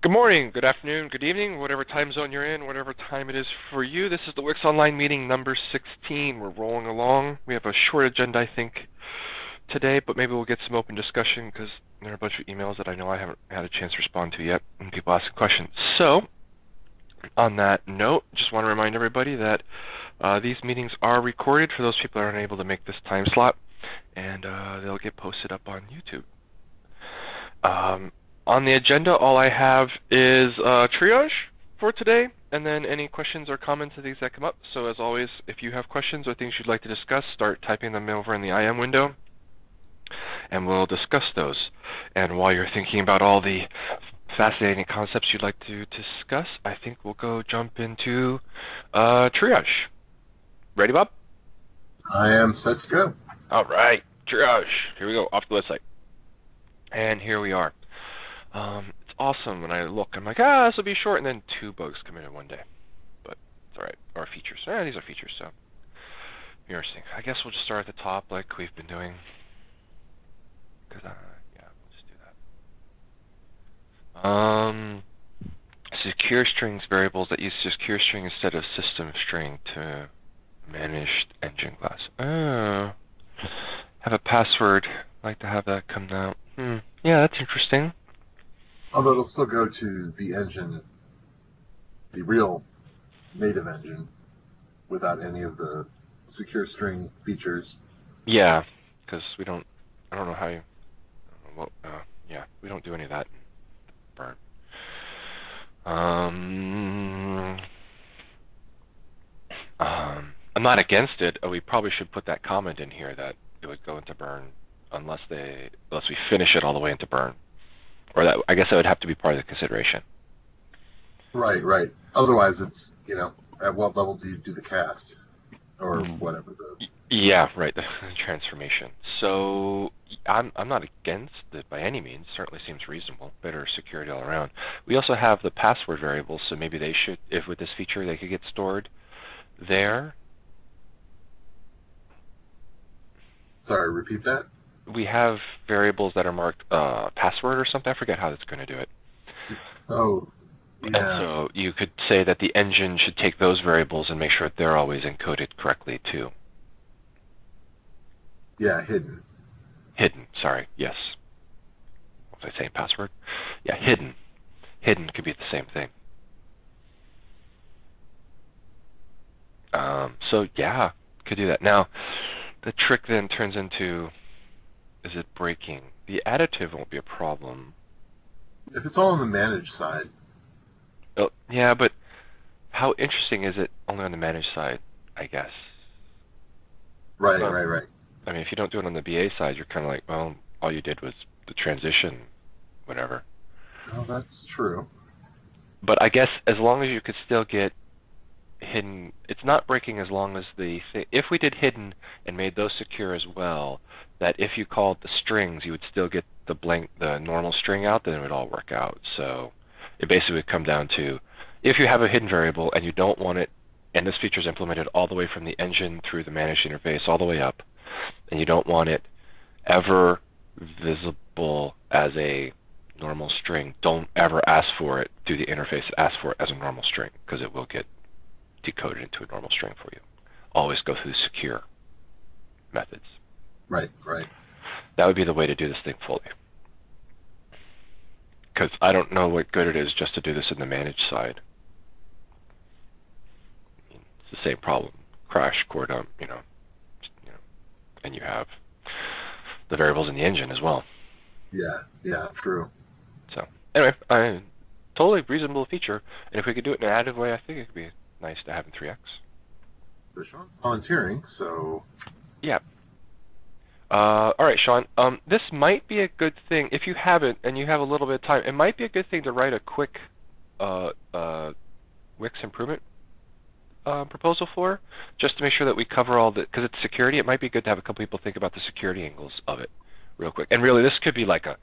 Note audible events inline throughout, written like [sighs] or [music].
Good morning, good afternoon, good evening, whatever time zone you're in, whatever time it is for you. This is the Wix Online meeting number 16. We're rolling along. We have a short agenda, I think, today, but maybe we'll get some open discussion because there are a bunch of emails that I know I haven't had a chance to respond to yet and people asking questions. So, on that note, just want to remind everybody that uh, these meetings are recorded for those people that aren't able to make this time slot, and uh, they'll get posted up on YouTube. Um, on the agenda, all I have is uh, triage for today, and then any questions or comments of these that come up. So as always, if you have questions or things you'd like to discuss, start typing them over in the IM window, and we'll discuss those. And while you're thinking about all the fascinating concepts you'd like to discuss, I think we'll go jump into uh, triage. Ready, Bob? I am set to go. All right, triage. Here we go, off the website. And here we are. Um, it's awesome when I look. I'm like, ah, this will be short, and then two bugs come in in one day. But it's all right. Or features. Yeah, these are features, so interesting. I guess we'll just start at the top, like we've been doing. Cause uh, yeah, we'll just do that. Um, secure strings variables that use secure string instead of system string to manage engine class. Oh, have a password. I'd like to have that come out. Hmm. Yeah, that's interesting. Although it'll still go to the engine, the real native engine, without any of the secure string features. Yeah, because we don't. I don't know how you. Uh, yeah, we don't do any of that. Burn. Um. Um. I'm not against it. We probably should put that comment in here that it would go into burn unless they unless we finish it all the way into burn or that I guess that would have to be part of the consideration. Right, right. Otherwise, it's you know at what level do you do the cast or mm. whatever the. Yeah, right. The [laughs] transformation. So I'm I'm not against it by any means. Certainly seems reasonable. Better security all around. We also have the password variables, so maybe they should, if with this feature, they could get stored there. Sorry, repeat that we have variables that are marked uh, password or something. I forget how that's going to do it. Oh, yeah. And so you could say that the engine should take those variables and make sure that they're always encoded correctly too. Yeah, hidden. Hidden. Sorry. Yes. What Was I saying password? Yeah, hidden. Hidden could be the same thing. Um, so yeah, could do that. Now, the trick then turns into is it breaking? The additive won't be a problem. If it's all on the managed side. Oh, yeah, but how interesting is it only on the managed side, I guess? Right, right, right. I mean, if you don't do it on the BA side, you're kind of like, well, all you did was the transition, whatever. Oh, that's true. But I guess as long as you could still get hidden, it's not breaking as long as the if we did hidden and made those secure as well, that if you called the strings, you would still get the blank, the normal string out, then it would all work out. So it basically would come down to if you have a hidden variable and you don't want it, and this feature is implemented all the way from the engine through the managed interface all the way up, and you don't want it ever visible as a normal string, don't ever ask for it through the interface. Ask for it as a normal string because it will get decoded into a normal string for you. Always go through secure methods. Right, right. That would be the way to do this thing fully. Because I don't know what good it is just to do this in the managed side. It's the same problem. Crash, core dump, you know, you know, and you have the variables in the engine as well. Yeah, yeah, true. So anyway, I totally reasonable feature, and if we could do it in an additive way, I think it could be nice to have in 3x. For sure. Volunteering, so. Yeah, uh, all right, Sean. Um, this might be a good thing if you haven't and you have a little bit of time. It might be a good thing to write a quick uh, uh, Wix improvement uh, proposal for, just to make sure that we cover all the because it's security. It might be good to have a couple people think about the security angles of it, real quick. And really, this could be like a,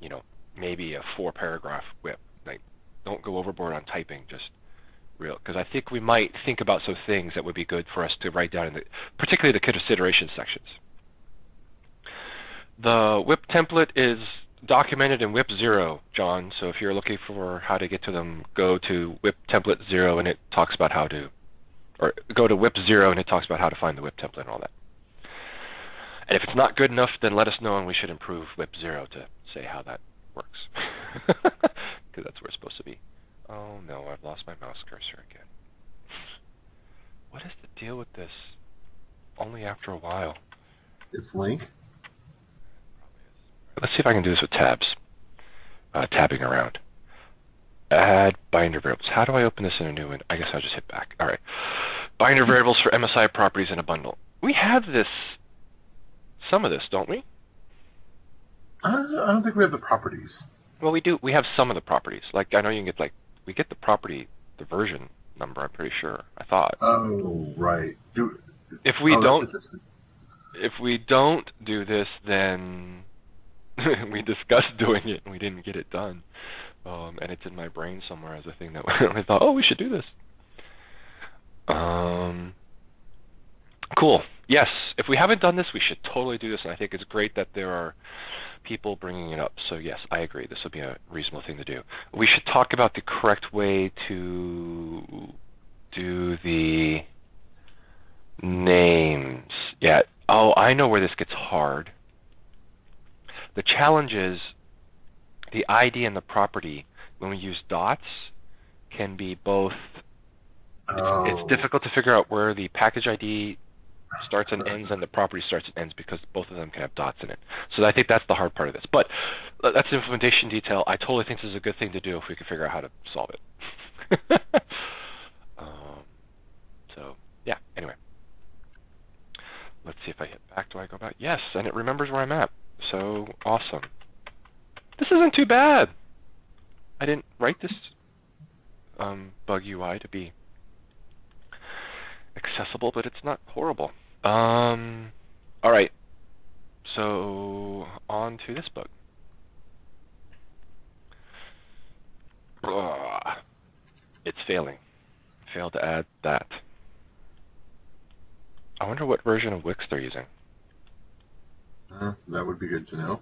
you know, maybe a four-paragraph WIP. Like, don't go overboard on typing. Just real because I think we might think about some things that would be good for us to write down in the, particularly the consideration sections. The WIP template is documented in WIP zero, John. So if you're looking for how to get to them, go to WIP template zero, and it talks about how to, or go to WIP zero, and it talks about how to find the WIP template and all that. And if it's not good enough, then let us know, and we should improve WIP zero to say how that works, [laughs] because that's where it's supposed to be. Oh no, I've lost my mouse cursor again. What is the deal with this? Only after a while. It's Lync. Let's see if I can do this with tabs. Uh, tabbing around. Add binder variables. How do I open this in a new one? I guess I'll just hit back. All right. Binder variables for MSI properties in a bundle. We have this, some of this, don't we? I don't think we have the properties. Well, we do. We have some of the properties. Like I know you can get like we get the property, the version number. I'm pretty sure. I thought. Oh, right. Do, If we oh, don't, if we don't do this, then [laughs] we discussed doing it and we didn't get it done. Um, and it's in my brain somewhere as a thing that [laughs] I thought, oh, we should do this. Um, cool. Yes, if we haven't done this, we should totally do this. And I think it's great that there are people bringing it up. So yes, I agree. This would be a reasonable thing to do. We should talk about the correct way to do the names. Yeah. Oh, I know where this gets hard. The challenge is the ID and the property when we use dots can be both. It's, Oh, it's difficult to figure out where the package ID starts and ends and the property starts and ends because both of them can have dots in it. So I think that's the hard part of this. But uh, that's implementation detail. I totally think this is a good thing to do if we can figure out how to solve it. [laughs] um, so yeah. Anyway, let's see if I hit back. Do I go back? Yes, and it remembers where I'm at. So awesome. This isn't too bad. I didn't write this um, bug UI to be accessible, but it's not horrible. Um, all right. So on to this bug. Ugh. It's failing. Failed to add that. I wonder what version of Wix they're using. Uh, that would be good to know.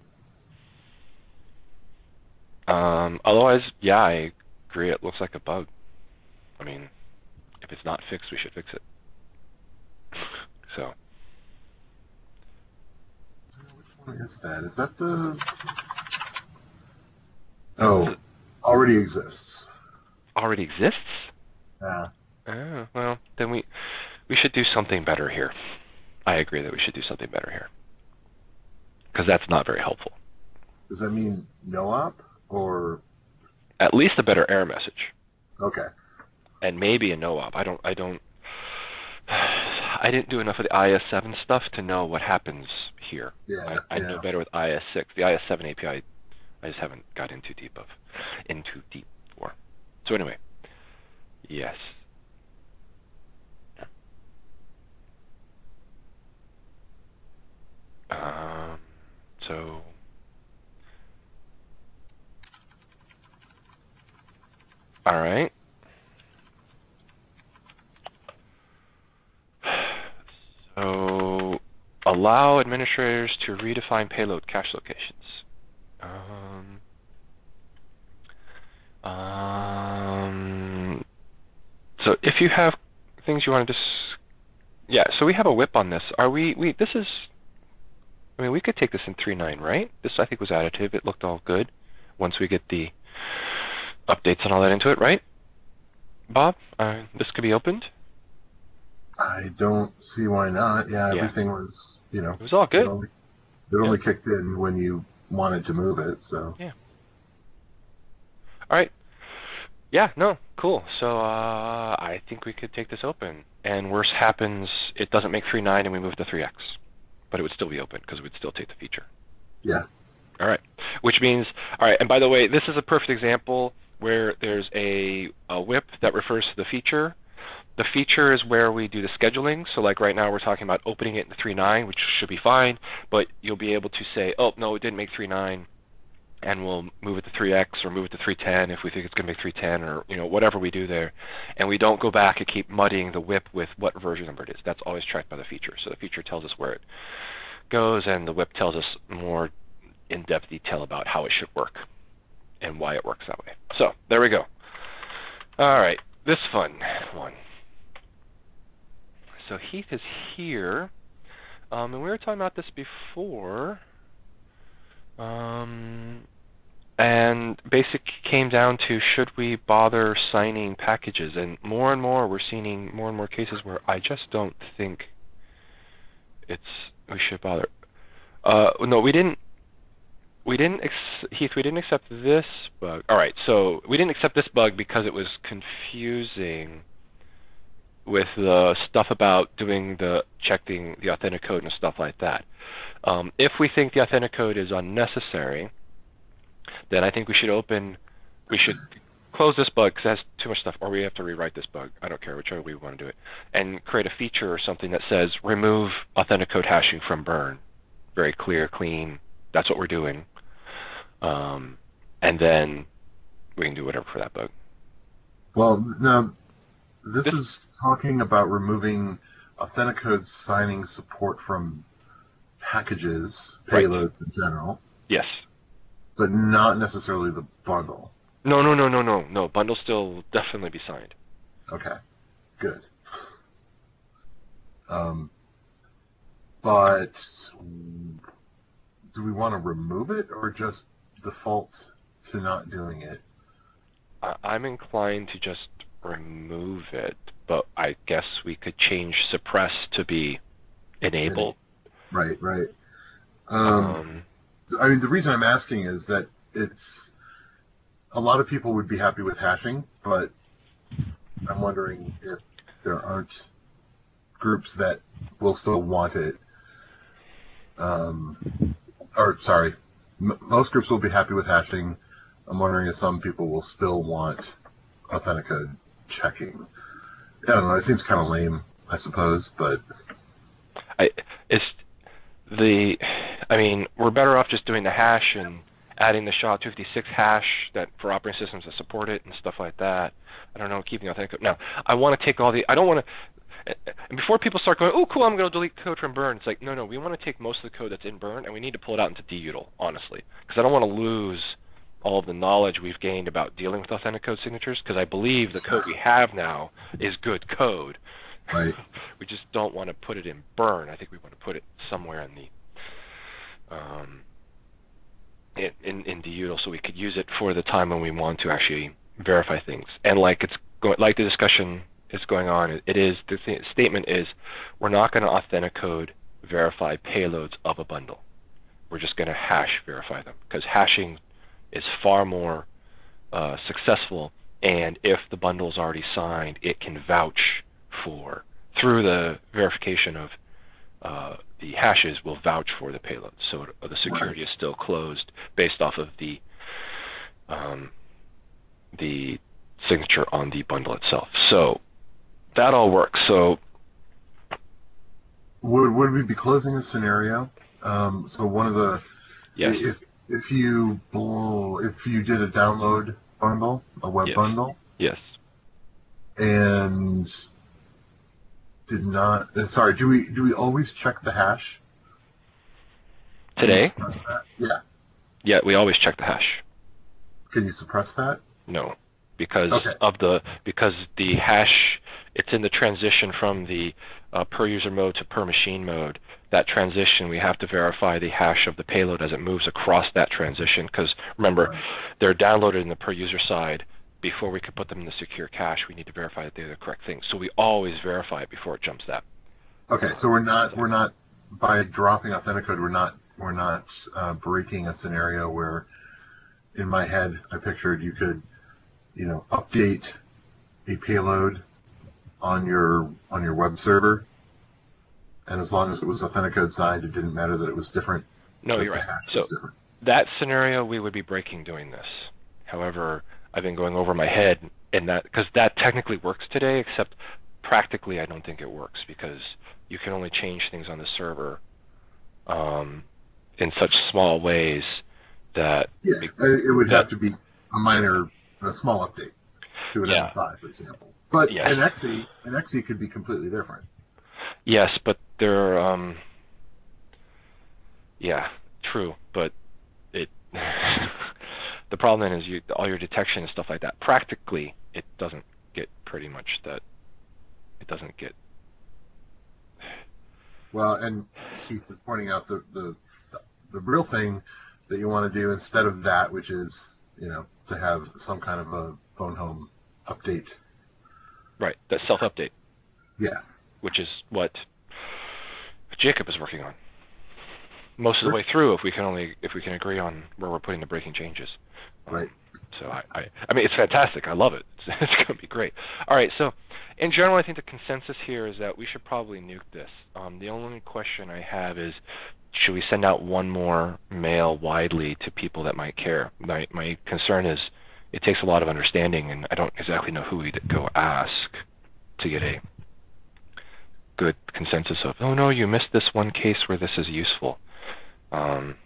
Um, otherwise, yeah, I agree. It looks like a bug. I mean, if it's not fixed, we should fix it. [laughs] So, Which one is that? Is that the? Oh, already exists. already exists. Yeah. Oh, well, then we we should do something better here. I agree that we should do something better here because that's not very helpful. Does that mean no op or At least a better error message, okay? and maybe a no op. I don't. I don't. [sighs] I didn't do enough of the IIS7 stuff to know what happens here. Yeah. I, I yeah. know better with IIS6. The IIS7 API, I just haven't got into deep of, into deep for. So anyway, yes. Um, so. All right. [sighs] So allow administrators to redefine payload cache locations. Um, um, so if you have things you want to just, yeah. So we have a WIP on this. Are we? We this is. I mean, we could take this in 3.9, right? This I think was additive. It looked all good once we get the updates and all that into it, right? Bob, uh, this could be opened. I don't see why not. Yeah, Yeah. everything was, you know, It was all it good. only, it only kicked in when you wanted to move it. So Yeah. All right. Yeah, no, cool. So uh, I think we could take this open. And worse happens, it doesn't make 3.9 and we move to 3x. But it would still be open because it would still take the feature. yeah, All right. Which means, all right, and by the way, this is a perfect example where there's a, a WIP that refers to the feature. The feature is where we do the scheduling. So like right now we're talking about opening it in 3.9, which should be fine, but you'll be able to say, oh, no, it didn't make 3.9, and we'll move it to 3x or move it to 310 if we think it's going to be 310 or, you know, whatever we do there. And we don't go back and keep muddying the WIP with what version number it is. That's always tracked by the feature. So the feature tells us where it goes, and the WIP tells us more in-depth detail about how it should work and why it works that way. So there we go. All right, this fun one. So Heath is here, um, and we were talking about this before. Um, and basic came down to should we bother signing packages? And more and more we're seeing more and more cases where i just don't think it's we should bother. Uh, no we didn't we didn't heath we didn't accept this bug. All right so we didn't accept this bug because it was confusing with the stuff about doing the checking the Authenticode and stuff like that. Um, if we think the Authenticode is unnecessary then I think we should open, we should close this bug because it has too much stuff, or we have to rewrite this bug. I don't care whichever way we want to do it, and create a feature or something that says remove Authenticode hashing from burn. Very clear, clean. That's what we're doing. Um, and then we can do whatever for that bug. Well, now this, this is talking about removing Authenticode signing support from packages, payloads right. in general. Yes but not necessarily the bundle. No, no, no, no, no, no. Bundle still definitely be signed. Okay, good. Um, but do we want to remove it or just default to not doing it? I'm inclined to just remove it, but I guess we could change suppress to be enabled. Right, right. Um, um I mean, the reason I'm asking is that it's a lot of people would be happy with hashing, but I'm wondering if there aren't groups that will still want it. Um, or sorry, m- most groups will be happy with hashing. I'm wondering if some people will still want authenticate checking. I don't know. It seems kind of lame, I suppose, but I it's the I mean, we're better off just doing the hash and adding the SHA-256 hash that for operating systems that support it and stuff like that. I don't know, keeping the authentic. Now, I want to take all the. I don't want to. And before people start going, oh, cool, I'm going to delete code from Burn. It's like, no, no, we want to take most of the code that's in Burn and we need to pull it out into dutil, honestly, because I don't want to lose all of the knowledge we've gained about dealing with Authenticode signatures. Because I believe the code we have now is good code. Right. [laughs] we just don't want to put it in Burn. I think we want to put it somewhere in the um, in, in, in so we could use it for the time when we want to actually verify things. And like it's like the discussion is going on, it, is the th- statement is we're not going to authenticate verify payloads of a bundle. We're just going to hash verify them because hashing is far more uh, successful. And if the bundle is already signed, it can vouch for through the verification of uh, the hashes will vouch for the payload. So the security is still closed based off of the um, the signature on the bundle itself. So that all works. So would would we be closing a scenario? Um, so one of the yes. if if you if you did a download bundle, a web yes. bundle, yes, and did not. Sorry, do we do we always check the hash? Today? Yeah. Yeah, we always check the hash. Can you suppress that? No, because okay. of the because the hash it's in the transition from the uh, per user mode to per machine mode. That transition, we have to verify the hash of the payload as it moves across that transition. Because remember, right. they're downloaded in the per user side, before we can put them in the secure cache, we need to verify that they're the correct thing. So we always verify it before it jumps that. Okay, so we're not we're not by dropping Authenticode, we're not we're not uh, breaking a scenario where, in my head, I pictured you could, you know, update a payload on your on your web server, and as long as it was Authenticode signed, it didn't matter that it was different. No, you're right. So that scenario, we would be breaking doing this. However, I've been going over my head in that because that technically works today, except practically I don't think it works because you can only change things on the server um, in such small ways that yeah, it would that, have to be a minor, a small update to an yeah. MSI, for example. But yeah. an exe, an exe could be completely different. Yes, but they're um, yeah, true, but it [laughs] the problem then is you all your detection and stuff like that. Practically, it doesn't get pretty much that. It doesn't get. Well, and Keith is pointing out the the the real thing that you want to do instead of that, which is you know to have some kind of a phone home update. Right, that self update. Yeah. Which is what Jacob is working on. Most of the way through, if we can only if we can agree on where we're putting the breaking changes. Right. So I, I, I mean, it's fantastic. I love it. [laughs] It's, it's going to be great. All right. So, in general, I think the consensus here is that we should probably nuke this. Um, the only question I have is, should we send out one more mail widely to people that might care? My my concern is, it takes a lot of understanding, and I don't exactly know who we'd go ask to get a good consensus of, oh no, you missed this one case where this is useful. Um,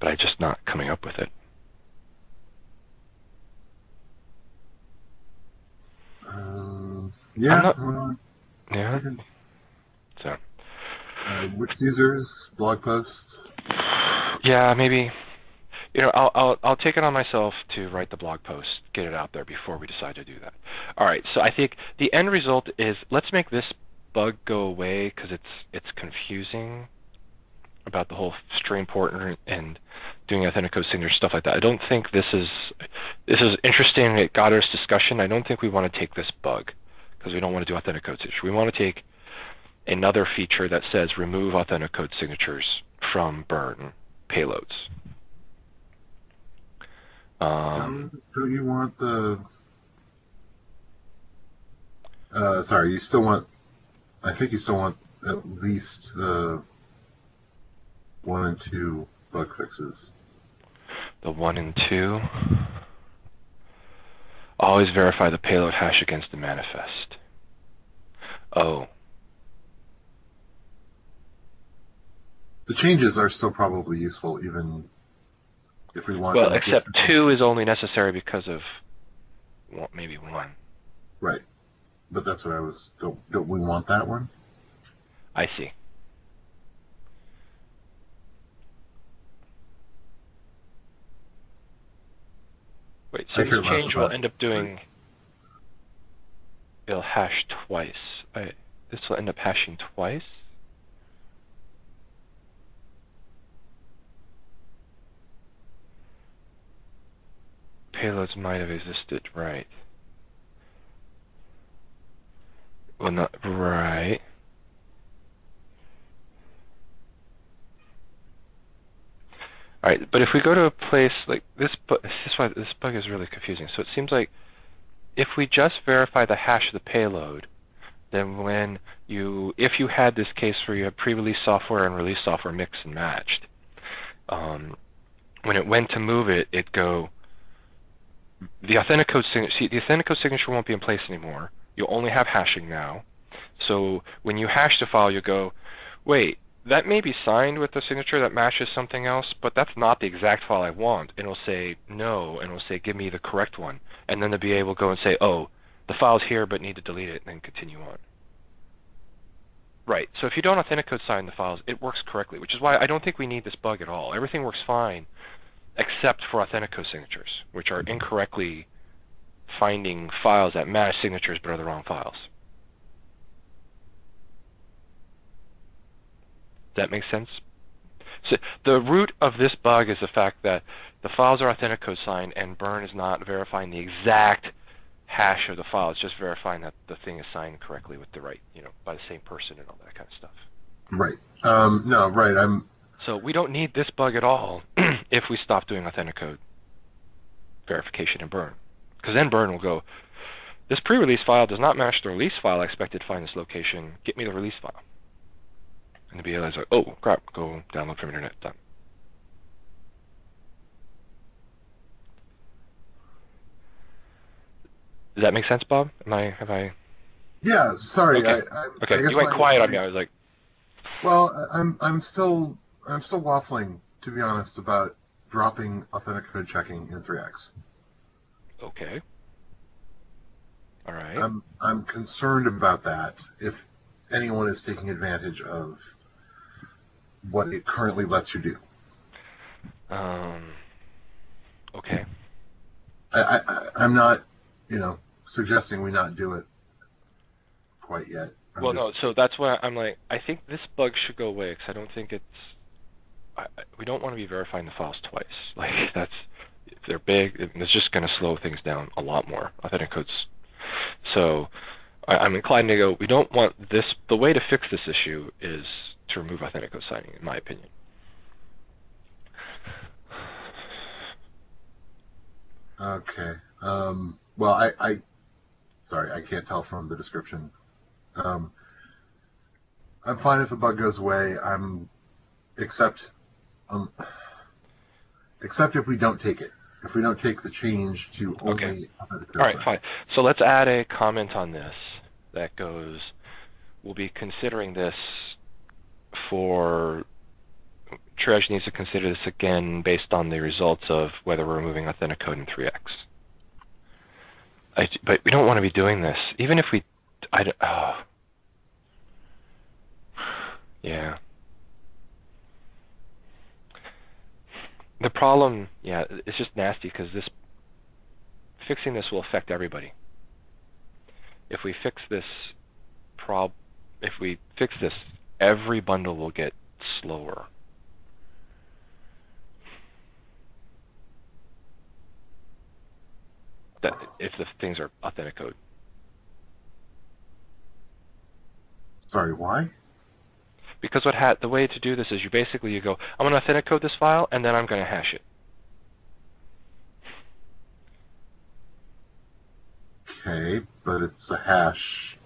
but I'm just not coming up with it. Um, yeah. Not, well, yeah. So. Uh, which users? Blog posts? Yeah, maybe. You know, I'll, I'll I'll take it on myself to write the blog post, get it out there before we decide to do that. All right. So I think the end result is let's make this bug go away because it's it's confusing about the whole stream port and doing Authenticode signature stuff like that. I don't think this is this is interesting. It got us discussion. I don't think we want to take this bug because we don't want to do Authenticode signature. We want to take another feature that says remove Authenticode signatures from burn payloads. Um, do you want the? Uh, sorry, you still want. I think you still want at least the one and two bug fixes. The one and two. Always verify the payload hash against the manifest. Oh. The changes are still probably useful even if we want. Well, except two is only necessary because of maybe one. Right, but that's what I was. Don't, don't we want that one? I see. Wait, so the change will end up doing. It'll hash twice. I, this will end up hashing twice. Payloads might have existed, right? Well, not right. All right, but if we go to a place like this, this is why this bug is really confusing. So it seems like if we just verify the hash of the payload, then when you, if you had this case where you had pre-release software and release software mixed and matched, um, when it went to move it, it go the Authenticode signature. The Authenticode signature won't be in place anymore. You'll only have hashing now. So when you hash the file, you go, wait, that may be signed with a signature that matches something else, but that's not the exact file I want. And it'll say no, and it'll say give me the correct one. And then be able to go and say, oh, the file's here, but need to delete it, and then continue on. Right. So if you don't authenticode sign the files, it works correctly, which is why I don't think we need this bug at all. Everything works fine, except for authenticode signatures, which are incorrectly finding files that match signatures but are the wrong files. That make sense? So the root of this bug is the fact that the files are authenticode signed and Burn is not verifying the exact hash of the file. It's just verifying that the thing is signed correctly with the right, you know, by the same person and all that kind of stuff. Right. Um, no, right. I'm. So we don't need this bug at all [clears throat] if we stop doing authenticode verification in Burn, because then Burn will go. This pre-release file does not match the release file I expected to find this location. Get me the release file. And the BLA is like, oh, crap, go download from internet. Done. Does that make sense, Bob? Am I have I? Yeah, sorry. Okay, I, I, okay. I you went quiet on me. I was like, well, I'm I'm still I'm still waffling to be honest about dropping Authenticode checking in 3x. Okay. All right. I'm I'm concerned about that. If anyone is taking advantage of what it currently lets you do. Um, okay. I, I, I'm not, you know, suggesting we not do it quite yet. I'm well, just- no. So that's why I'm like, I think this bug should go away because I don't think it's. I, we don't want to be verifying the files twice. [laughs] Like that's if they're big, it's just going to slow things down a lot more. Authenticode's. So I, I'm inclined to go. We don't want this. The way to fix this issue is to remove Authenticode signing, in my opinion. Okay. Um, well, I, I, sorry, I can't tell from the description. Um, I'm fine if the bug goes away. I'm, except, um, except if we don't take it. If we don't take the change to only Okay. All right, sign. fine. So let's add a comment on this that goes, we'll be considering this for, Triage needs to consider this again based on the results of whether we're removing Authenticode in 3x. I, but we don't want to be doing this, even if we, I, don't- oh. Uh, yeah. The problem, yeah, it's just nasty because this fixing this will affect everybody. If we fix this prob, if we fix this, every bundle will get slower. That if the things are Authenticode. Sorry, why? Because what ha- the way to do this is you basically you go, I'm going to authenticode this file and then I'm going to hash it. Okay, but it's a hash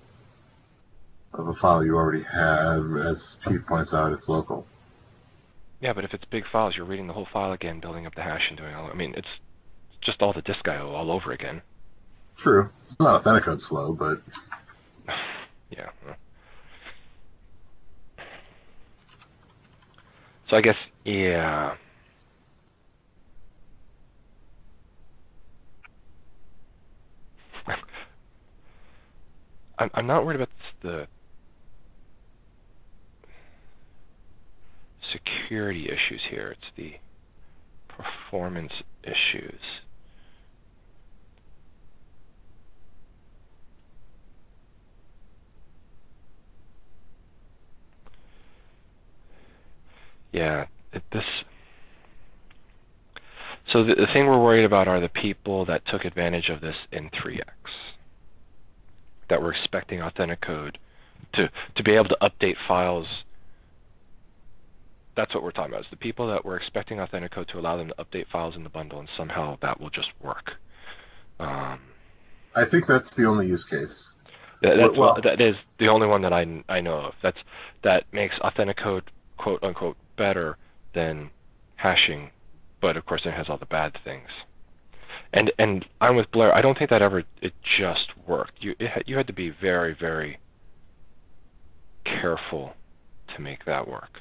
of a file you already have. As Keith points out, it's local. Yeah, but if it's big files, you're reading the whole file again, building up the hash and doing all. I mean, it's just all the disk I/O all over again. True. It's not authenticode slow, but [sighs] yeah. So I guess yeah. [laughs] I'm I'm not worried about the security issues here. It's the performance issues. Yeah, it, this. So the, the thing we're worried about are the people that took advantage of this in 3x, that were expecting Authenticode to to be able to update files. That's what we're talking about. Is the people that were expecting Authenticode to allow them to update files in the bundle, and somehow that will just work. Um, I think that's the only use case. that, that's Well- that is the only one that I, I know of. That's that makes Authenticode quote unquote better than hashing, but of course it has all the bad things. And and I'm with Blair. I don't think that ever it just worked. You it, you had to be very very careful to make that work.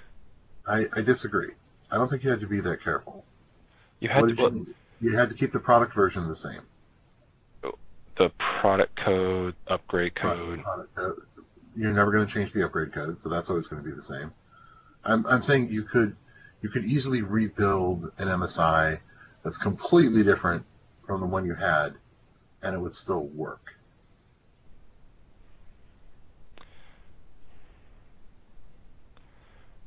I, I disagree. I don't think you had to be that careful. You had What to, you, you had to keep the product version the same. the product code, upgrade Product- code. product code. You're never going to change the upgrade code, so that's always going to be the same. I'm, I'm saying you could you could easily rebuild an MSI that's completely different from the one you had, and it would still work.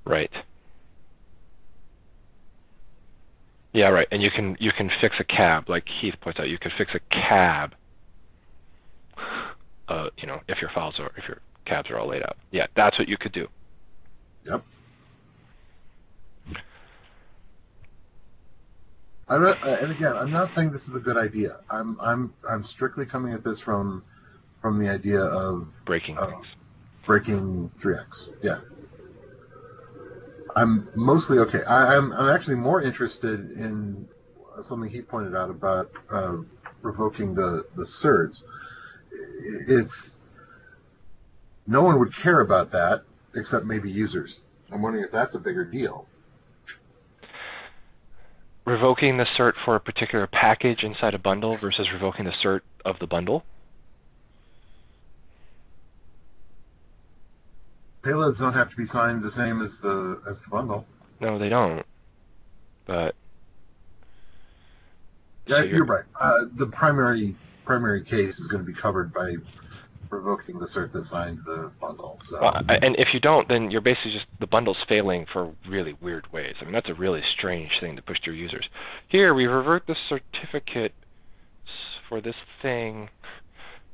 Right. Yeah, right. And you can you can fix a cab, like Heath points out. You can fix a cab. Uh, you know, if your files are if your cabs are all laid out. Yeah, that's what you could do. Yep. I'm not, uh, and again, I'm not saying this is a good idea. I'm I'm I'm strictly coming at this from from the idea of Breaking things. breaking 3x. Yeah. I'm mostly okay. I, I'm I'm actually more interested in something he pointed out about uh, revoking the the certs. It's no one would care about that except maybe users. I'm wondering if that's a bigger deal. Revoking the cert for a particular package inside a bundle versus revoking the cert of the bundle. Payloads don't have to be signed the same as the as the bundle. No, they don't. But Yeah, you're, right. Uh, the primary primary case is going to be covered by revoking the cert that signed the bundle. So. Uh, and if you don't, then you're basically just the bundle's failing for really weird ways. I mean, that's a really strange thing to push to your users. Here, we revert the certificate for this thing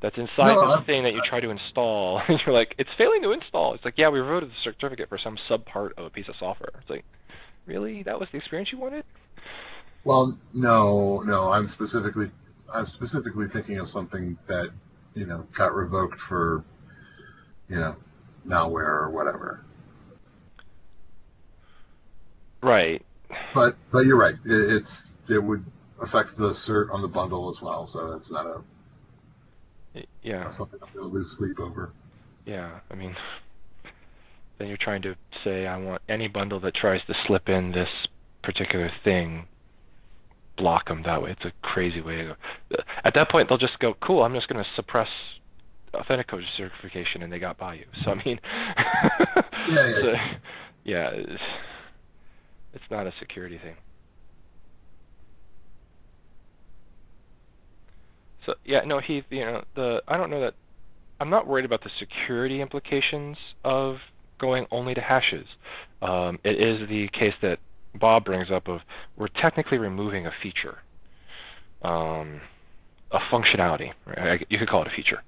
that's inside no, this thing that you try to install. [laughs] and you're like, it's failing to install. It's like, yeah, we reverted the certificate for some subpart of a piece of software. It's like, really? That was the experience you wanted? Well, no, no. I'm specifically, I'm specifically thinking of something that you know, got revoked for, you know, malware or whatever. Right. But but you're right. It, it's it would affect the cert on the bundle as well, so it's not a yeah something I'm gonna lose sleep over. Yeah, I mean, then you're trying to say I want any bundle that tries to slip in this particular thing block them that way. It's a crazy way to go. At that point, they'll just go, "Cool, I'm just going to suppress Authenticoder certification," and they got by you. So I mean, yeah, yeah, [laughs] so, yeah it's, it's not a security thing. So yeah, no, he, you know, the I don't know that I'm not worried about the security implications of going only to hashes. Um, it is the case that Bob brings up of we're technically removing a feature, um, a functionality. Right? You could call it a feature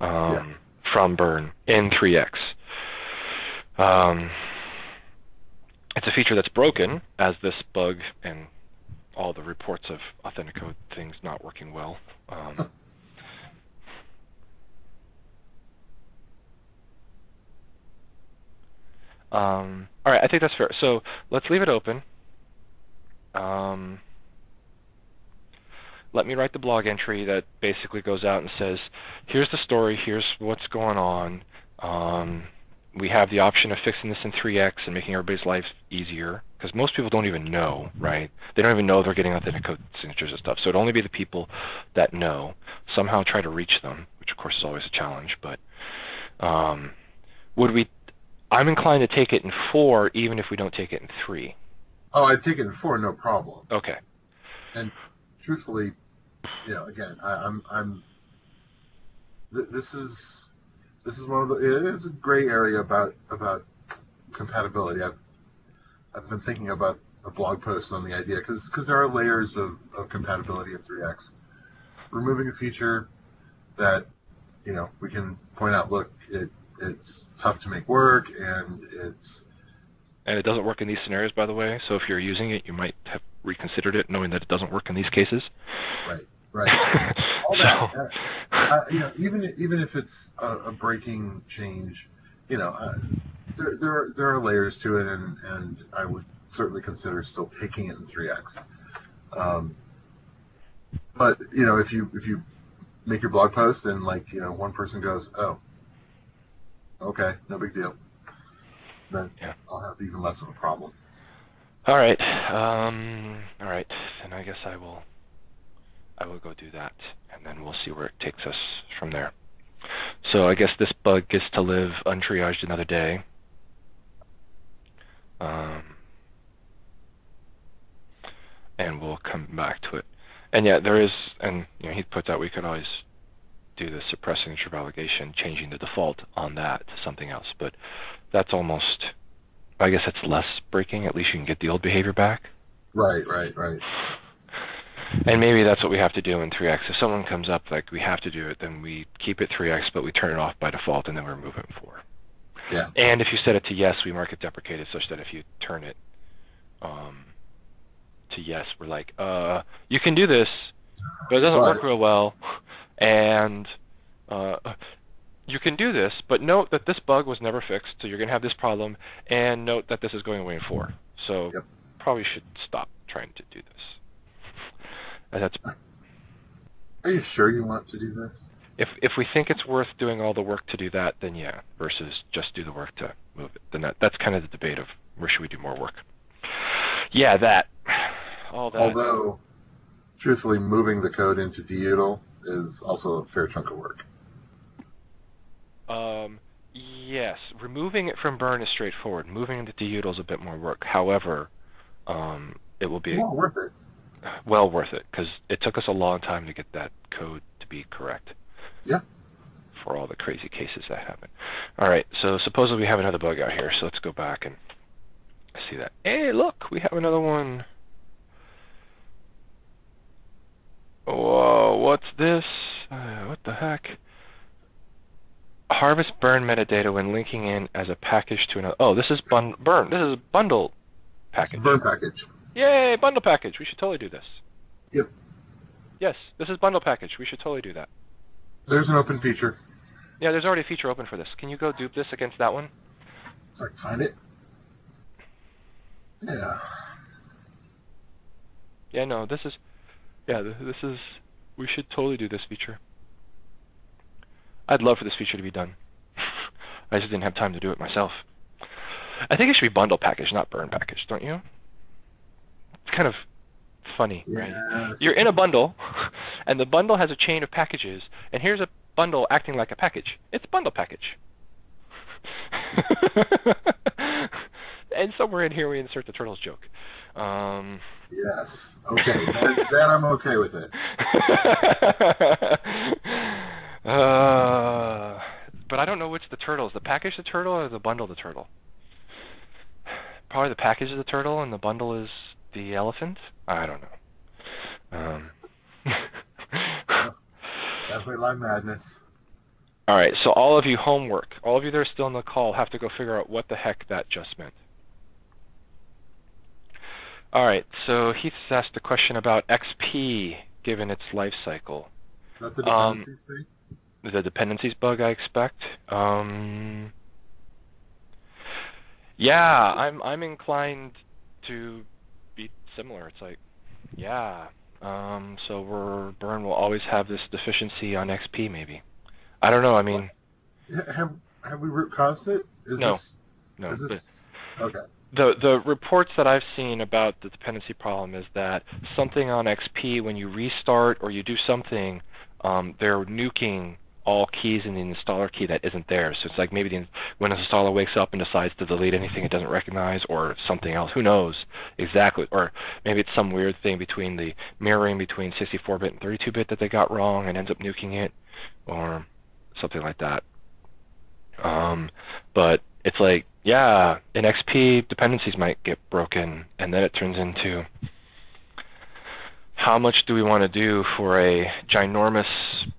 um, yeah. from Burn in 3x. Um, it's a feature that's broken as this bug and all the reports of Authenticode things not working well. Um, Um, all right, I think that's fair. So let's leave it open. Um, let me write the blog entry that basically goes out and says, here's the story, here's what's going on. We have the option of fixing this in 3x and making everybody's life easier because most people don't even know, right? They don't even know they're getting Authenticode signatures and stuff. So it'd only be the people that know. Somehow try to reach them, which of course is always a challenge. But um, would we I'm inclined to take it in four, even if we don't take it in three. Oh, I'd take it in four, no problem. Okay. And truthfully, you know, again, I, I'm, I'm th- this is this is one of the it's a gray area about about compatibility. I've I've been thinking about a blog post on the idea because because there are layers of, of compatibility in 3x. Removing a feature that you know we can point out, look, it it's tough to make work, and it's and it doesn't work in these scenarios, by the way. So if you're using it, you might have reconsidered it, knowing that it doesn't work in these cases. Right, right. [laughs] All that, so. Uh, you know, even even if it's a, a breaking change, you know, uh, there there are, there are layers to it, and and I would certainly consider still taking it in 3x. Um, but you know, if you if you make your blog post and like you know one person goes, oh, Okay, no big deal. Then yeah. I'll have even less of a problem. All right. Um, all right. Then I guess I will. I will go do that, and then we'll see where it takes us from there. So I guess this bug gets to live untriaged another day. Um, and we'll come back to it. And yeah, there is, and you know, he puts out we could always do the suppress signature validation, changing the default on that to something else. But that's almost, I guess that's less breaking. At least you can get the old behavior back. Right, right, right. And maybe that's what we have to do in 3x. If someone comes up like we have to do it, then we keep it 3x, but we turn it off by default, and then we remove it in 4. Yeah. And if you set it to yes, we mark it deprecated, such that if you turn it um, to yes, we're like, uh, you can do this, but it doesn't work real well and uh, you can do this, but note that this bug was never fixed, so you're going to have this problem, and note that this is going away in 4. So yep. probably should stop trying to do this. And that's. Are you sure you want to do this? If if we think it's worth doing all the work to do that, then yeah. Versus just do the work to move it, then that, that's kind of the debate of where should we do more work. Yeah, that. All that. Although, truthfully, moving the code into dutil is also a fair chunk of work. Um, yes, removing it from burn is straightforward. Moving it to dutil is a bit more work. However, um, it will be more worth it. Well worth it because it took us a long time to get that code to be correct. Yeah. For all the crazy cases that happen. All right, so supposedly we have another bug out here, so let's go back and see that. Hey, look, we have another one. Whoa, what's this? Uh, what the heck? Harvest burn metadata when linking in as a package to another. Oh, this is bun burn. This is a bundle package. Burn package. Yay, bundle package. We should totally do this. Yep. Yes, this is bundle package. We should totally do that. There's an open feature. Yeah, there's already a feature open for this. Can you go dupe this against that one? So I can find it. Yeah. Yeah, no, this is. Yeah, this is. We should totally do this feature. I'd love for this feature to be done. [laughs] I just didn't have time to do it myself. I think it should be bundle package, not burn package, don't you? Kind of funny, right? You're in a bundle, [laughs] and the bundle has a chain of packages, and here's a bundle acting like a package. It's bundle package. [laughs] and somewhere in here we insert the turtles joke. Um, Yes. Okay. that, that I'm okay with it. [laughs] uh, but I don't know which the turtle is. The package the turtle or the bundle the turtle? Probably the package is the turtle and the bundle is the elephant? I don't know. Um, [laughs] Definitely Live Madness. all right, so all of you homework, all of you that are still in the call have to go figure out what the heck that just meant. All right, so Heath asked a question about XP given its life cycle. That's the Um, dependencies thing. the dependencies bug I expect. Um, yeah, I'm I'm inclined to similar. It's like, yeah. Um, so we're burn will always have this deficiency on XP maybe. I don't know. I mean, Have have we root caused it? Is No. This, no. Is the- this okay? the the reports that I've seen about the dependency problem is that something on XP when you restart or you do something, um, they're nuking all keys in the installer key that isn't there. So it's like maybe the, when an installer wakes up and decides to delete anything it doesn't recognize or something else. Who knows exactly? Or maybe it's some weird thing between the mirroring between 64-bit and 32-bit that they got wrong and ends up nuking it, or something like that. Um, but it's like, yeah, in XP, dependencies might get broken, and then it turns into how much do we want to do for a ginormous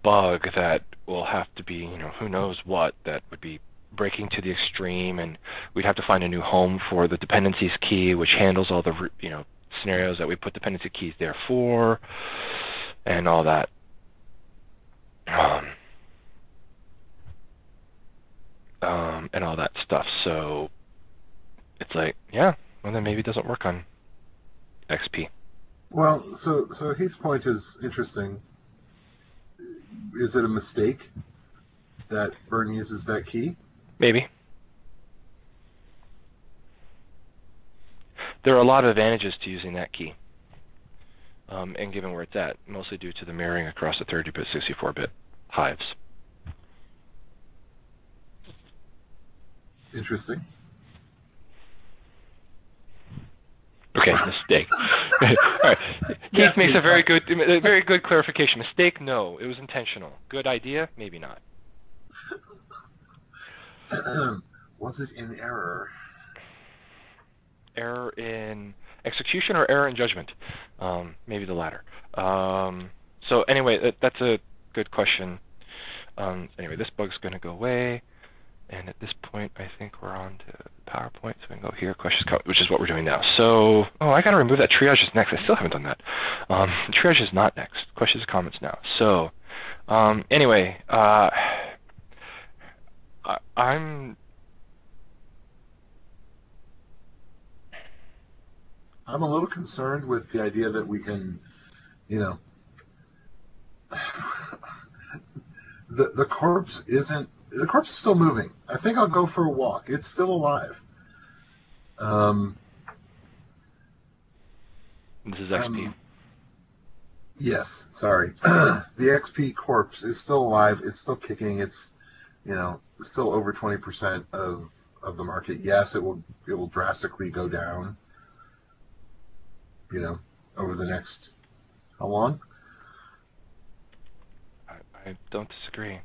bug that will have to be, you know, who knows what, that would be breaking to the extreme, and we'd have to find a new home for the dependencies key, which handles all the, you know, scenarios that we put dependency keys there for, and all that. Um, um, and all that stuff. So it's like, yeah, well then maybe it doesn't work on XP. Well, so so his point is interesting. Is it a mistake that Burn uses that key? Maybe. There are a lot of advantages to using that key, um, and given where it's at, mostly due to the mirroring across the 30-bit, 64-bit hives. Interesting. Okay, [laughs] mistake. [laughs] Right. Keith makes a very good, a very good clarification. Mistake? No, it was intentional. Good idea? Maybe not. [clears throat] Was it in error? Error in execution or error in judgment? Um, maybe the latter. Um, so anyway, that, that's a good question. Um, anyway, this bug's going to go away. And at this point, I think we're on to PowerPoint, so we can go here, questions, which is what we're doing now. So, oh, I got to remove that triage is next. I still haven't done that. Um, [laughs] triage is not next. Questions comments now. So, um, anyway, uh, I, I'm I'm a little concerned with the idea that we can, you know, [sighs] the the corpse isn't the corpse is still moving. I think I'll go for a walk. It's still alive. Um, this is XP. um, yes, sorry. [clears throat] the XP corpse is still alive. It's still kicking. It's, you know, still over 20% of of the market. Yes, it will it will drastically go down. You know, over the next how long? I, I don't disagree.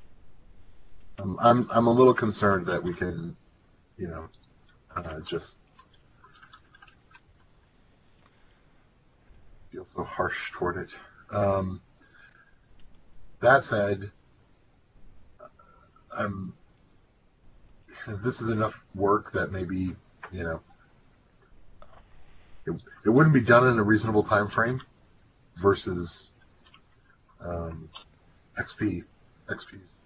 Um, I'm I'm a little concerned that we can, you know, uh, just feel so harsh toward it. Um, that said, I'm. This is enough work that maybe you know it, it wouldn't be done in a reasonable time frame versus um, XP XP's.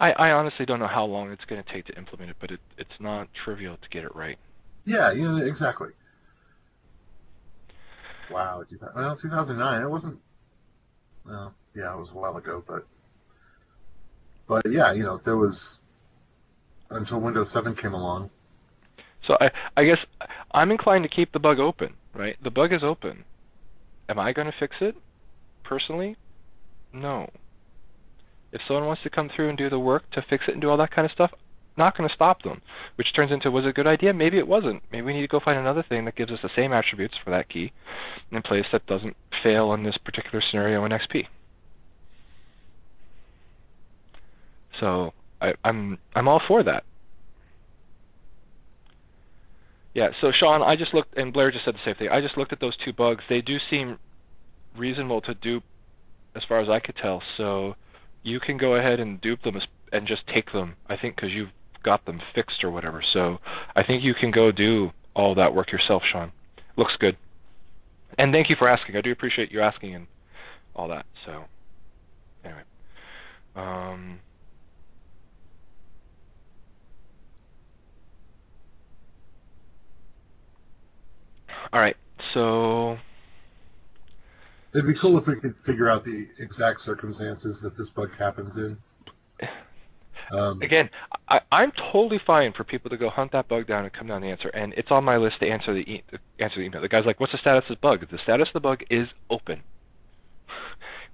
I, I honestly don't know how long it's going to take to implement it, but it, it's not trivial to get it right. Yeah, you know, exactly. Wow, well, 2009. It wasn't. Well, yeah, it was a while ago, but but yeah, you know, there was until Windows 7 came along. So I I guess I'm inclined to keep the bug open. Right, the bug is open. Am I going to fix it? Personally, no. If someone wants to come through and do the work to fix it and do all that kind of stuff, not going to stop them. Which turns into was it a good idea? Maybe it wasn't. Maybe we need to go find another thing that gives us the same attributes for that key in place that doesn't fail in this particular scenario in XP. So I, I'm I'm all for that. Yeah, so Sean, I just looked, and Blair just said the same thing. I just looked at those two bugs. They do seem reasonable to do, as far as I could tell. So you can go ahead and dupe them and just take them. I think because you've got them fixed or whatever. So I think you can go do all that work yourself, Sean. Looks good. And thank you for asking. I do appreciate you asking and all that. So anyway. Um, all right. So it'd be cool if we could figure out the exact circumstances that this bug happens in. Um, Again, I, I'm totally fine for people to go hunt that bug down and come down the answer, and it's on my list to answer the, e- answer the email. The guy's like, "What's the status of the bug?" The status of the bug is open. [laughs]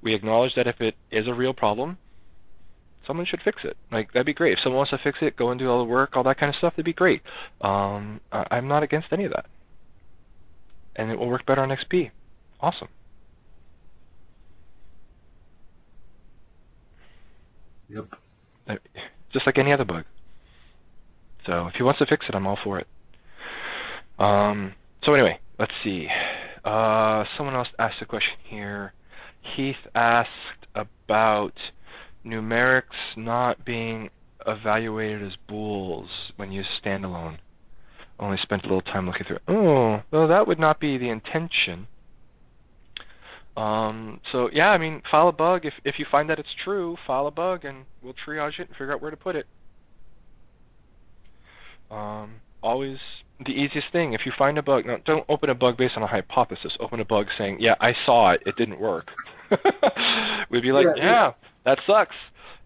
We acknowledge that if it is a real problem, someone should fix it. Like that'd be great. If someone wants to fix it, go and do all the work, all that kind of stuff. That'd be great. Um, I, I'm not against any of that, and it will work better on XP. Awesome. Yep. Just like any other bug. So if he wants to fix it, I'm all for it. Um, so anyway, let's see. Uh, someone else asked a question here. Heath asked about numerics not being evaluated as bools when used standalone. Only spent a little time looking through. Oh, well, that would not be the intention. Um, so yeah, I mean, file a bug if if you find that it's true. File a bug, and we'll triage it and figure out where to put it. Um, always the easiest thing. If you find a bug, now don't open a bug based on a hypothesis. Open a bug saying, "Yeah, I saw it. It didn't work." [laughs] We'd be like, "Yeah, yeah that sucks,"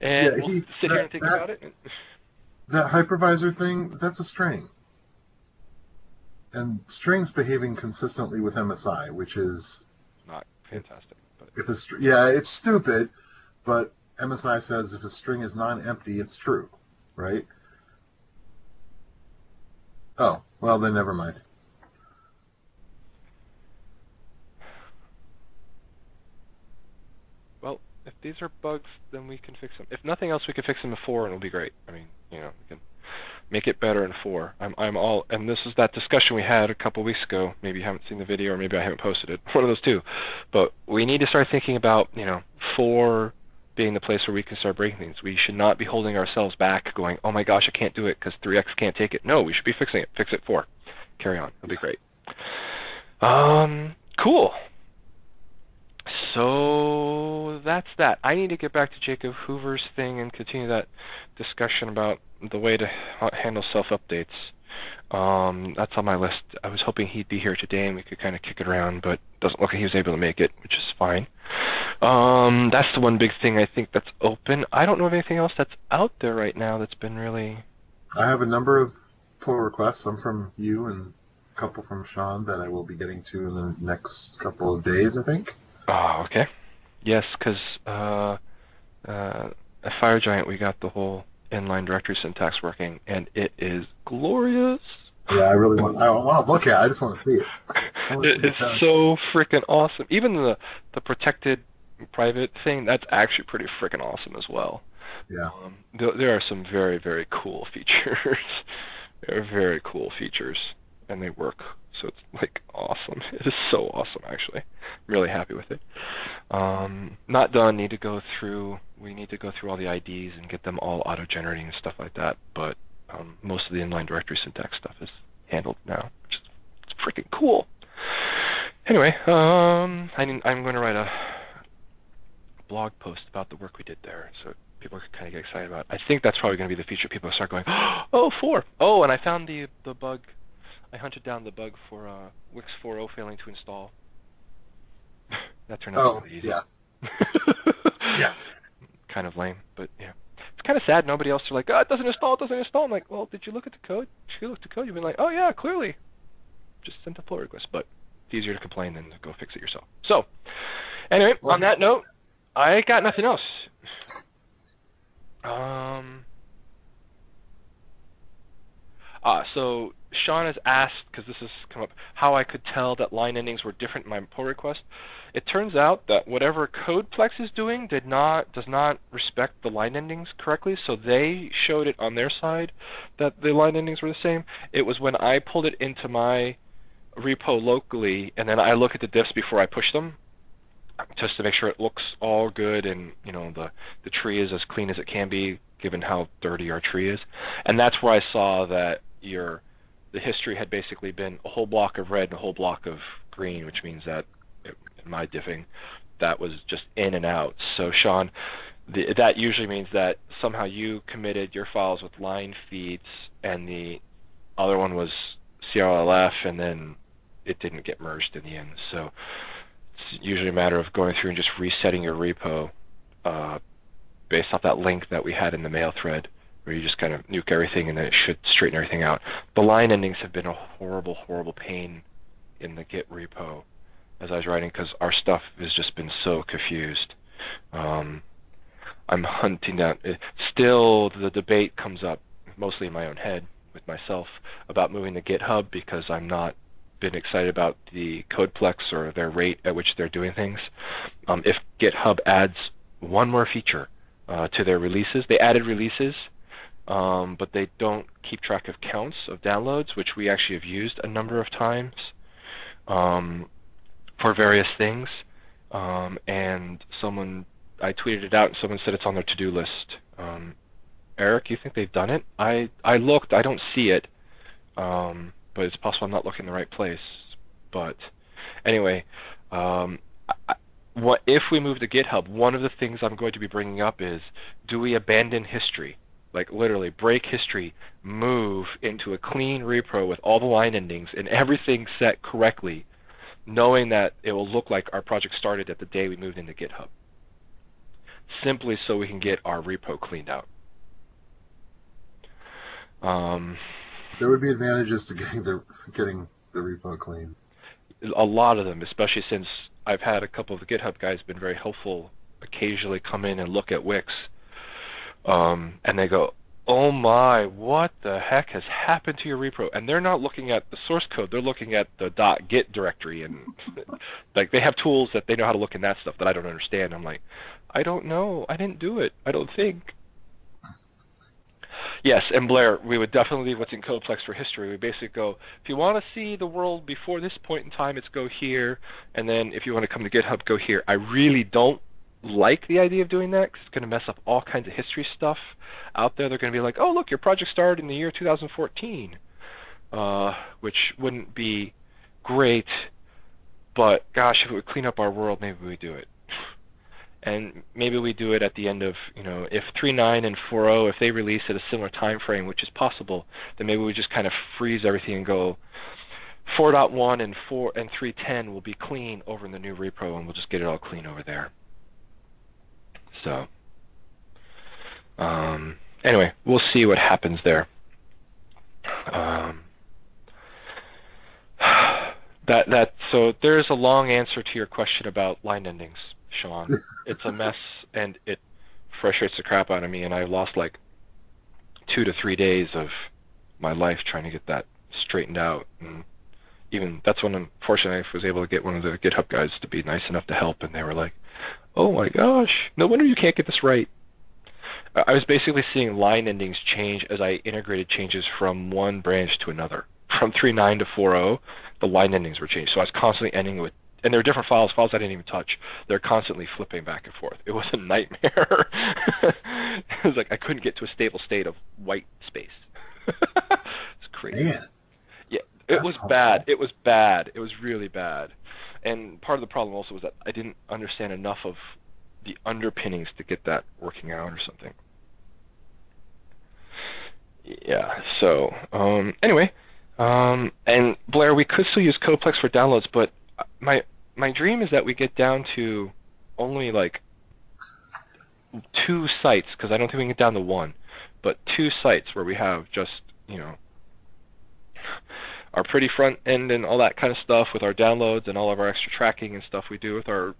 and yeah, he, we'll sit that, here and think that, about it. that hypervisor thing, that's a string. And strings behaving consistently with MSI, which is fantastic. But. If a yeah, it's stupid, but MSI says if a string is non-empty, it's true, right? Oh, well then never mind. Well, if these are bugs, then we can fix them. If nothing else, we can fix them before, and it'll be great. I mean, you know, we can make it better in four. I'm I'm all and this is that discussion we had a couple weeks ago. Maybe you haven't seen the video or maybe I haven't posted it. One of those two. But we need to start thinking about, you know, four being the place where we can start breaking things. We should not be holding ourselves back going, "Oh my gosh, I can't do it because 3x can't take it." No, we should be fixing it. Fix it 4. Carry on. It'll be great. Um cool. So that's that. I need to get back to Jacob Hoover's thing and continue that discussion about the way to handle self updates. Um, that's on my list. I was hoping he'd be here today and we could kind of kick it around, but doesn't look like he was able to make it, which is fine. Um, that's the one big thing I think that's open. I don't know of anything else that's out there right now that's been really. I have a number of pull requests. Some from you and a couple from Sean that I will be getting to in the next couple of days, I think. Oh, okay. Yes, because uh, uh, at FireGiant we got the whole inline directory syntax working, and it is glorious. Yeah, I really want. I want to look at. it. I just want to see it. [laughs] it it's so freaking awesome. Even the the protected private thing, that's actually pretty freaking awesome as well. Yeah. Um, there, there are some very very cool [laughs] features. They're very cool features, and they work. So it's like awesome. [laughs] It is so awesome, actually. I'm really happy with it. Um, not done. Need to go through. We need to go through all the IDs and get them all auto-generating and stuff like that. But um, most of the inline directory syntax stuff is handled now, which is it's freaking cool. Anyway, um, I I'm going to write a blog post about the work we did there, so people can kind of get excited about. It. I think that's probably going to be the feature people start going, [gasps] oh, four. Oh, and I found the the bug. I hunted down the bug for uh, Wix 4.0 failing to install. [laughs] that turned out oh, really easy. Yeah. [laughs] yeah. Kind of lame, but yeah. It's kind of sad. Nobody else are like, oh, it doesn't install, it doesn't install. I'm like, well, did you look at the code? If you looked at the code, you'd be like, oh yeah, clearly. Just sent a pull request, but it's easier to complain than to go fix it yourself. So, anyway, well, on that note, I got nothing else. Um. Ah, so Sean has asked because this has come up how I could tell that line endings were different in my pull request. It turns out that whatever CodePlex is doing did not does not respect the line endings correctly, so they showed it on their side that the line endings were the same. It was when I pulled it into my repo locally and then I look at the diffs before I push them just to make sure it looks all good and you know the the tree is as clean as it can be given how dirty our tree is. And that's where I saw that your the history had basically been a whole block of red and a whole block of green, which means that in my diffing that was just in and out. So Sean, the, that usually means that somehow you committed your files with line feeds and the other one was CRLF and then it didn't get merged in the end. So it's usually a matter of going through and just resetting your repo uh, based off that link that we had in the mail thread, where you just kind of nuke everything and then it should straighten everything out. The line endings have been a horrible, horrible pain in the Git repo as I was writing because our stuff has just been so confused. Um, I'm hunting down. It, still, the debate comes up mostly in my own head with myself about moving to GitHub because I'm not been excited about the CodePlex or their rate at which they're doing things. Um, if GitHub adds one more feature uh, to their releases, they added releases, um, but they don't keep track of counts of downloads, which we actually have used a number of times um, for various things. Um, and someone, I tweeted it out, and someone said it's on their to-do list. Um, Eric, you think they've done it? I I looked, I don't see it. Um, but it's possible I'm not looking in the right place. But anyway, um, I, what if we move to GitHub? One of the things I'm going to be bringing up is: do we abandon history? Like literally break history, move into a clean repro with all the line endings and everything set correctly, knowing that it will look like our project started at the day we moved into GitHub. Simply so we can get our repo cleaned out. Um, there would be advantages to getting the getting the repo clean. A lot of them, especially since I've had a couple of the GitHub guys been very helpful. Occasionally, come in and look at Wix, um, and they go, "Oh my, what the heck has happened to your repo?" And they're not looking at the source code; they're looking at the .git directory, and [laughs] like they have tools that they know how to look in that stuff that I don't understand. I'm like, I don't know, I didn't do it, I don't think. Yes, and Blair, we would definitely leave what's in CodePlex for history. We basically go, if you want to see the world before this point in time, it's go here, and then if you want to come to GitHub, go here. I really don't like the idea of doing that because it's going to mess up all kinds of history stuff out there. They're going to be like, oh, look, your project started in the year 2014, uh, which wouldn't be great, but gosh, if it would clean up our world, maybe we do it and maybe we do it at the end of you know if 3.9 and 4.0 if they release at a similar time frame which is possible then maybe we just kind of freeze everything and go 4.1 and 4 and 3.10 will be clean over in the new repro and we'll just get it all clean over there so um, anyway we'll see what happens there um, [sighs] that that so there's a long answer to your question about line endings Sean. [laughs] it's a mess, and it frustrates the crap out of me. And I lost like two to three days of my life trying to get that straightened out. And even that's when unfortunately I was able to get one of the GitHub guys to be nice enough to help, and they were like, "Oh my gosh, no wonder you can't get this right." I was basically seeing line endings change as I integrated changes from one branch to another. From 3.9 to 4.0, the line endings were changed. So I was constantly ending with, and there were different files, files I didn't even touch. They're constantly flipping back and forth. It was a [laughs] nightmare. [laughs] it was like I couldn't get to a stable state of white space. [laughs] it's crazy. Man, Yeah, it That's was bad. It was bad. It was really bad. And part of the problem also was that I didn't understand enough of the underpinnings to get that working out or something. Yeah. So um, anyway, um, and Blair, we could still use CodePlex for downloads, but my my dream is that we get down to only like two sites because I don't think we can get down to one, but two sites where we have just you know our pretty front end and all that kind of stuff with our downloads and all of our extra tracking and stuff we do with our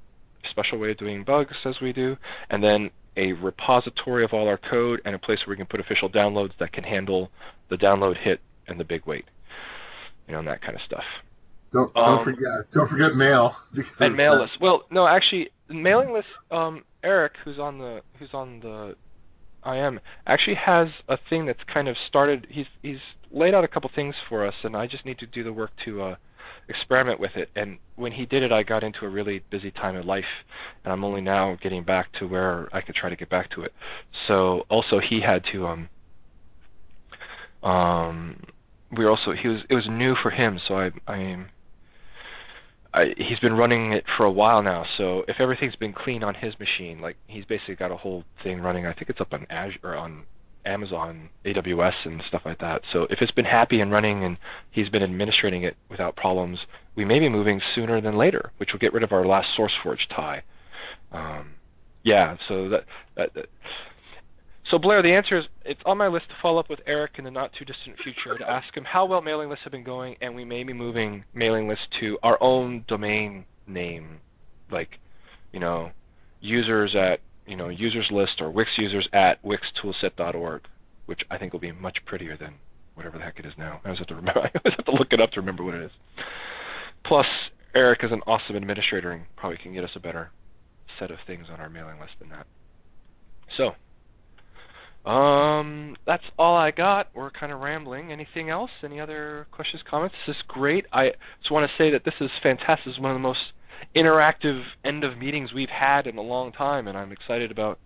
special way of doing bugs as we do, and then a repository of all our code and a place where we can put official downloads that can handle the download hit and the big weight, you know, and that kind of stuff. don't don't Um, forget don't forget mail [laughs] And mail list. Well, no, actually, mailing list. Um, Eric, who's on the who's on the IM, actually has a thing that's kind of started. He's he's laid out a couple things for us, and I just need to do the work to uh, experiment with it. And when he did it, I got into a really busy time in life, and I'm only now getting back to where I could try to get back to it. So also he had to um um we were also he was it was new for him, so I I I, he's been running it for a while now, so if everything's been clean on his machine, like he's basically got a whole thing running. I think it's up on Azure on Amazon, AWS, and stuff like that. So if it's been happy and running, and he's been administrating it without problems, we may be moving sooner than later, which will get rid of our last SourceForge tie. Um, yeah, so that, that, that so Blair, the answer is it's on my list to follow up with Eric in the not too distant future to ask him how well mailing lists have been going, and we may be moving mailing lists to our own domain name, like, you know, users at you know users list or Wix users at wixtoolset.org, which I think will be much prettier than whatever the heck it is now. I always have to remember. [laughs] I always have to look it up to remember what it is. Plus, Eric is an awesome administrator and probably can get us a better set of things on our mailing list than that. So, um, that's all I got. We're kind of rambling. Anything else? Any other questions, comments? This is great. I just want to say that this is fantastic. This is one of the most interactive end of meetings we've had in a long time, and I'm excited about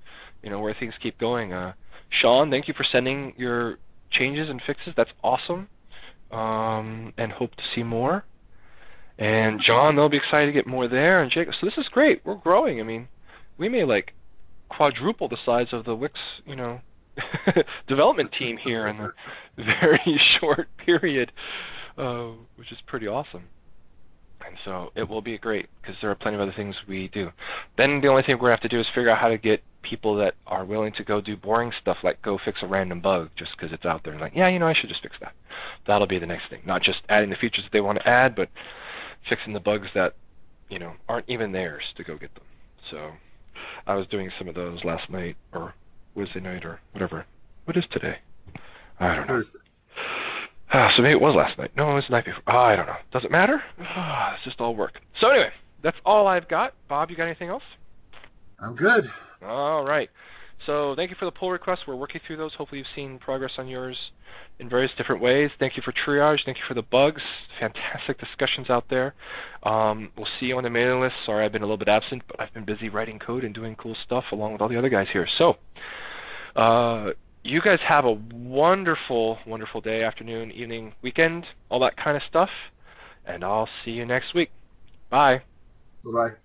you know where things keep going. Uh, Sean, thank you for sending your changes and fixes. That's awesome, um, and hope to see more. And John, they'll be excited to get more there. And Jacob, so this is great. We're growing. I mean, we may like quadruple the size of the Wix, you know, [laughs] development team here in a [laughs] very [laughs] short period, uh, which is pretty awesome. And so it will be great because there are plenty of other things we do. Then the only thing we're going to have to do is figure out how to get people that are willing to go do boring stuff like go fix a random bug just because it's out there and like, yeah, you know, I should just fix that. That'll be the next thing. Not just adding the features that they want to add, but fixing the bugs that, you know, aren't even theirs to go get them. So I was doing some of those last night or Wednesday night or whatever. What is today? I don't know. Thursday. Ah, so maybe it was last night. No, it was the night before. Ah, I don't know. Does it matter? Ah, it's just all work. So anyway, that's all I've got. Bob, you got anything else? I'm good. All right. So thank you for the pull requests. We're working through those. Hopefully you've seen progress on yours in various different ways. Thank you for triage. Thank you for the bugs. Fantastic discussions out there. Um, we'll see you on the mailing list. Sorry I've been a little bit absent, but I've been busy writing code and doing cool stuff along with all the other guys here. So uh, you guys have a wonderful, wonderful day, afternoon, evening, weekend, all that kind of stuff. And I'll see you next week. Bye. Bye.